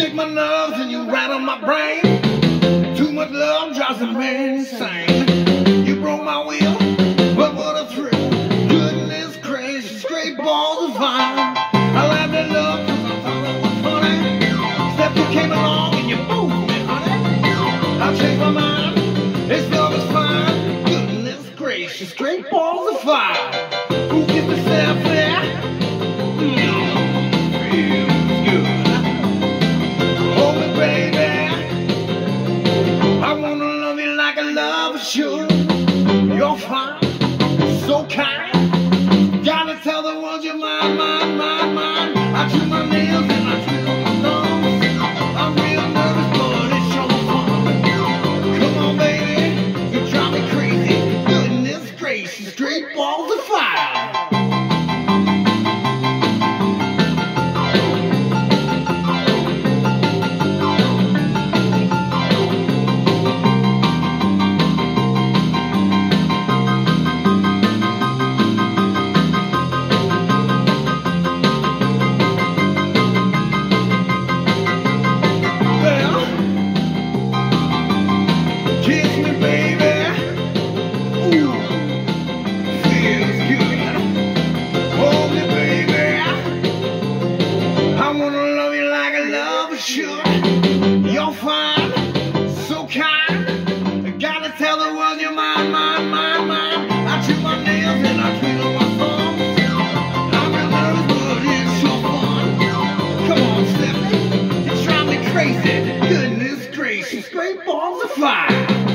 shake my nerves and you rattle my brain. Too much love drives a man insane. You broke my wheel, but what a thrill. Goodness gracious, straight balls of fire. I laughed at love cause I thought it was funny. Step you came along and you moved me, honey. I changed my mind, this love is fine. Goodness gracious, straight balls of fire. loves you. You're fine, so kind. Gotta tell the world you're mine, mine, mine, mine. I chew my nails and I chew my nose. I'm real nervous, but it's your fun. Come on, baby, you drive me crazy. Goodness gracious, straight balls of fire. like a lover should. You're fine, so kind. I gotta tell the world you're mine, mine, mine, mine. I chew my nails and I twiddle my thumbs. I'm in love, but it's so fun. Come on, Stephanie, It's driving me crazy. Goodness gracious, great balls of fire.